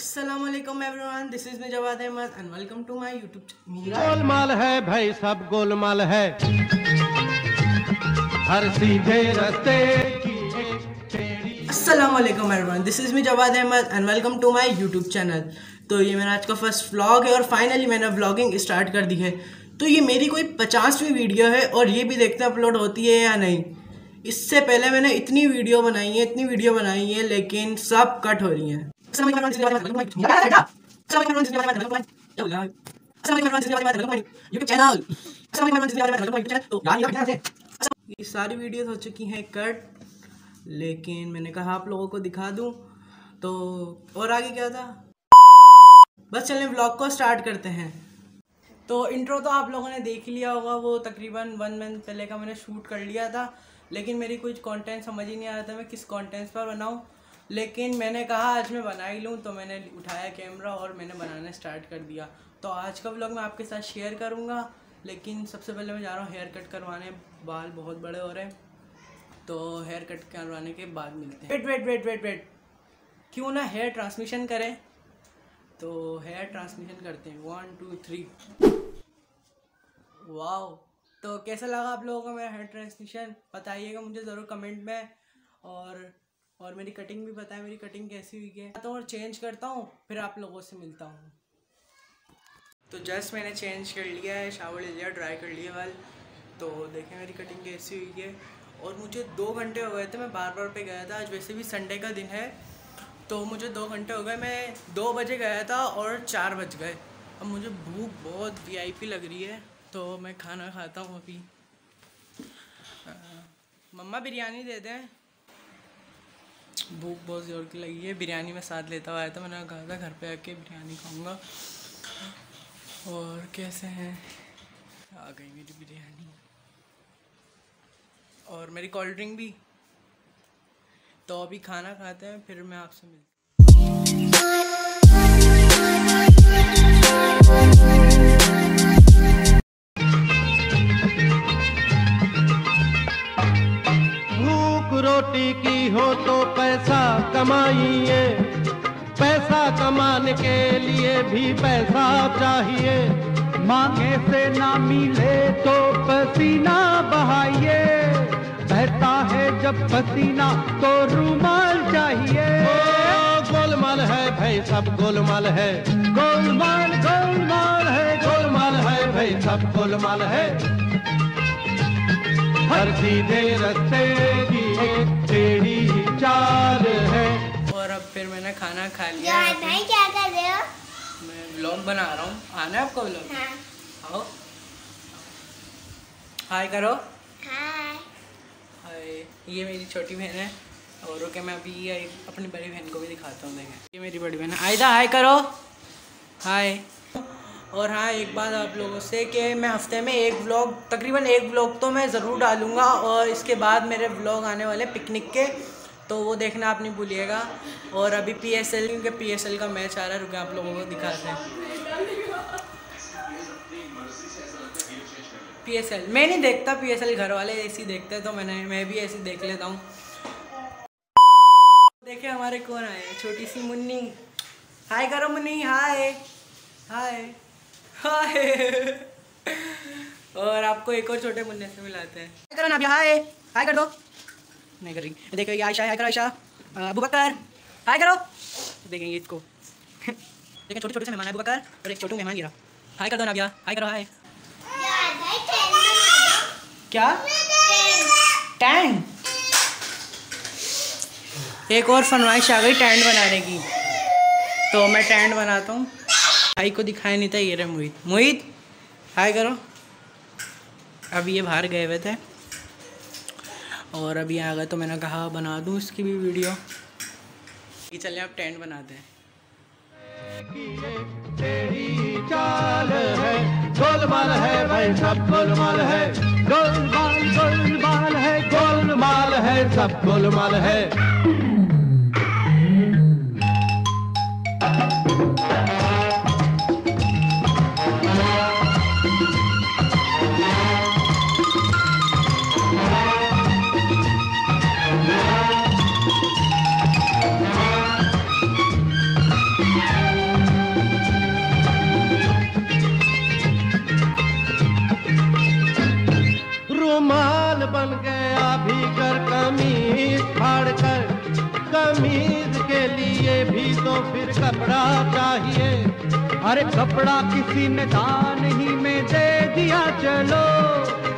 अस्सलाम वालेकुम everyone this is me Jawad Ahmad and welcome to my YouTube Golmaal है भाई सब गोलमाल है। हर सीधे रास्ते वालेकुम everyone this is me Jawad Ahmad and welcome to my YouTube channel तो ये मेरा आज का फ़र्स्ट व्लॉग है और फाइनली मैंने व्लॉगिंग स्टार्ट कर दी है। तो ये मेरी कोई पचासवीं वीडियो है और ये भी देखते हैं अपलोड होती है या नहीं। इससे पहले मैंने इतनी वीडियो बनाई है इतनी वीडियो बनाई है लेकिन सब कट हो रही हैं। ये सारी वीडियोस हो चुकी हैं कट लेकिन मैंने कहा आप लोगों को दिखा दूँ तो और आगे क्या था? बस चलें व्लॉग को स्टार्ट करते हैं। तो इंट्रो तो आप लोगों ने देख लिया होगा, वो तकरीबन वन मंथ पहले का मैंने शूट कर लिया था, लेकिन मेरी कुछ कंटेंट समझ ही नहीं आ रहा था मैं किस कंटेंट पर बनाऊँ। लेकिन मैंने कहा आज मैं बना ही लूँ। तो मैंने उठाया कैमरा और मैंने बनाना स्टार्ट कर दिया। तो आज का व्लॉग मैं आपके साथ शेयर करूँगा। लेकिन सबसे पहले मैं जा रहा हूँ हेयर कट करवाने। बाल बहुत बड़े हो रहे हैं। तो हेयर कट करवाने के बाद मिलते हैं। Wait wait wait wait wait क्यों ना हेयर ट्रांसमिशन करें? तो हेयर ट्रांसमिशन करते हैं। One two three. वाओ। तो कैसा लगा आप लोगों को मेरा हेयर ट्रांसमिशन? बताइएगा मुझे ज़रूर कमेंट में। और और मेरी कटिंग भी बताएँ, मेरी कटिंग कैसी हुई है? तो और चेंज करता हूँ, फिर आप लोगों से मिलता हूँ। तो जस्ट मैंने चेंज कर लिया है शावर ले लिया ड्राई कर लिया बाल। तो देखें मेरी कटिंग कैसी हुई है। और मुझे दो घंटे हो गए थे, मैं बार बार पे गया था। आज वैसे भी संडे का दिन है तो मुझे दो घंटे हो गए। मैं दो बजे गया था और चार बज गए। अब मुझे भूख बहुत वीआईपी लग रही है तो मैं खाना खाता हूँ अभी। मम्मा बिरयानी दे दें। भूख बहुत ज़ोर की लगी है। बिरयानी में साथ लेता हुआ आया था, मैंने कहा था घर पे आके बिरयानी खाऊँगा। और कैसे हैं? आ गई मेरी बिरयानी। और मेरी कोल्ड ड्रिंक भी। तो अभी खाना खाते हैं, फिर मैं आपसे मिलता रोटी की हो तो पैसा कमाइए। पैसा कमाने के लिए भी पैसा चाहिए। मांगे से ना मिले तो पसीना बहाइए। बहता है जब पसीना तो रूमाल चाहिए। गोलमाल है भाई सब गोलमाल है। गोलमाल गोलमाल है गोलमाल है भाई सब गोलमाल है। हर सीधे रास्ते टेढ़ी चाल है और अब फिर मैंने खाना खा लिया। भाई क्या कर रहे हो? मैं व्लॉग बना रहा हूँ। आना है आपको व्लॉग हाँ। आओ। हाय करो। हाय हाय ये मेरी छोटी बहन है। और ओके मैं अभी ये अपनी बड़ी बहन को भी दिखाता हूँ देखें। ये मेरी बड़ी बहन है। आयदा हाय करो। हाय और हाँ एक बात आप लोगों से कि मैं हफ़्ते में एक व्लॉग तकरीबन एक व्लॉग तो मैं ज़रूर डालूँगा और इसके बाद मेरे व्लॉग आने वाले पिकनिक के तो वो देखना आप नहीं भूलिएगा। और अभी पी एस एल क्योंकि पी एस एल का मैच आ रहा है रुके आप लोगों को दिखाते हैं। पी एस एल मैं नहीं देखता पी एस एल घर वाले, ऐसी देखते हैं तो मैंने, मैं भी ऐसी देख लेता हूँ। देखे हमारे कौन आए छोटी सी मुन्नी। हाय करो मुन्नी हाय हाय और आपको एक और छोटे मुन्ने से मिलाते हैं। करो ना हाय। हाय कर दो। नहीं कर रही। देखो, ये आयशा, हाय करो आयशा। अबू बकर हाय करो। देखेंगे इसको। देखें छोटे छोटे से मेहमान है अबू बकर और एक छोटू मेहमान गिरा हाय कर दो ना भैया हाय करो, हाय। क्या? टैंड एक और फरमाइश आ गई टैंड बनाने की। तो मैं टैंड बनाता हूँ। भाई को दिखाया नहीं था, ये रहे मोहित। मोहित, हाय करो। अभी ये बाहर गए हुए थे। और अभी आ गए तो मैंने कहा बना दूँ इसकी भी वीडियो। ये चले अब टेंट बनाते है। गोलमाल है भाई सब गोलमाल है। गोलमाल गोलमाल है गोलमाल है सब गोलमाल है। कपड़ा चाहिए। अरे कपड़ा किसी ने दान ही में दे दिया चलो।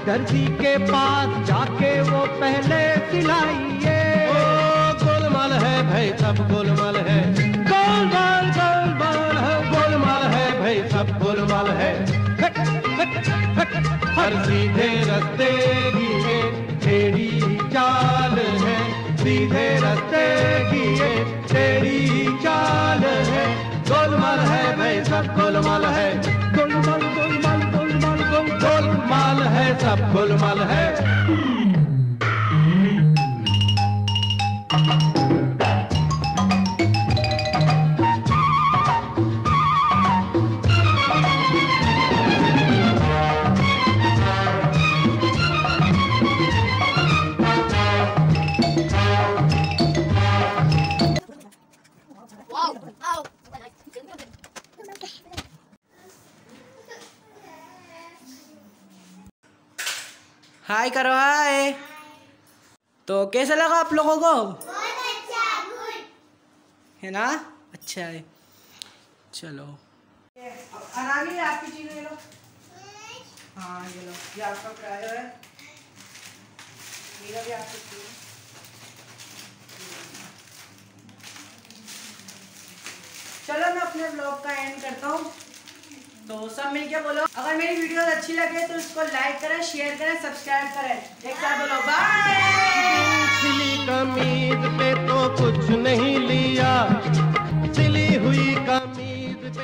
दर्जी के पास जाके वो पहले सिलाइए। ओ गोलमाल है भाई सब गोलमाल है। गोलमाल गोलमाल है। गोलमाल है भाई सब गोलमाल है। हर सीधे रस्ते की ये तेरी चाल है। सीधे रस्ते की हाय करो हाय। तो कैसा लगा आप लोगों को? बहुत अच्छा गुड है ना? अच्छा है। चलो। अनामी आपकी चीज़ ले। लो हाँ ये लो। ये आपका प्रायो है। मेरा भी आपकी चीज़ चलो मैं अपने ब्लॉग का एंड करता हूँ। तो सब मिलके बोलो। अगर मेरी वीडियो अच्छी लगे तो उसको लाइक करें शेयर करें सब्सक्राइब करें। एक साथ बोलो बाय कमीज पे तो कुछ नहीं लिया। सिली हुई कमीज